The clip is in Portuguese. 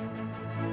Música